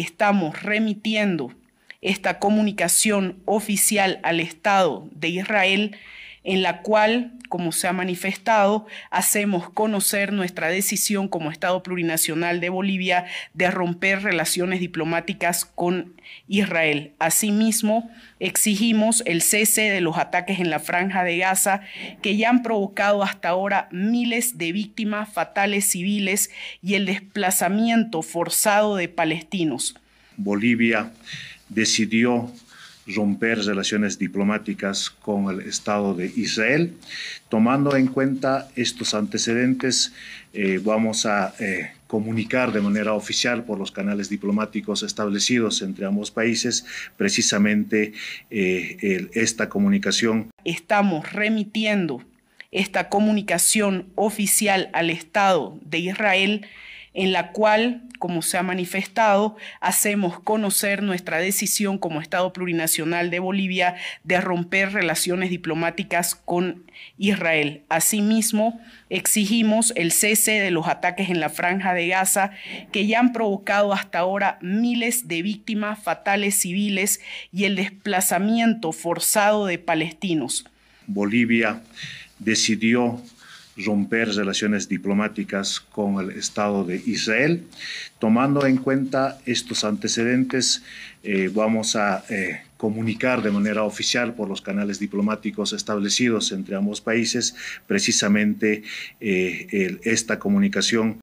estamos remitiendo esta comunicación oficial al Estado de Israel en la cual, como se ha manifestado, hacemos conocer nuestra decisión como Estado plurinacional de Bolivia de romper relaciones diplomáticas con Israel. Asimismo, exigimos el cese de los ataques en la franja de Gaza que ya han provocado hasta ahora miles de víctimas fatales civiles y el desplazamiento forzado de palestinos. Bolivia decidió romper relaciones diplomáticas con el Estado de Israel. Tomando en cuenta estos antecedentes, eh, vamos a eh, comunicar de manera oficial por los canales diplomáticos establecidos entre ambos países precisamente eh, esta comunicación. Estamos remitiendo esta comunicación oficial al Estado de Israel en la cual, como se ha manifestado, hacemos conocer nuestra decisión como Estado plurinacional de Bolivia de romper relaciones diplomáticas con Israel. Asimismo, exigimos el cese de los ataques en la franja de Gaza que ya han provocado hasta ahora miles de víctimas fatales civiles y el desplazamiento forzado de palestinos. Bolivia decidió romper relaciones diplomáticas con el Estado de Israel. Tomando en cuenta estos antecedentes, eh, vamos a eh, comunicar de manera oficial por los canales diplomáticos establecidos entre ambos países precisamente eh, esta comunicación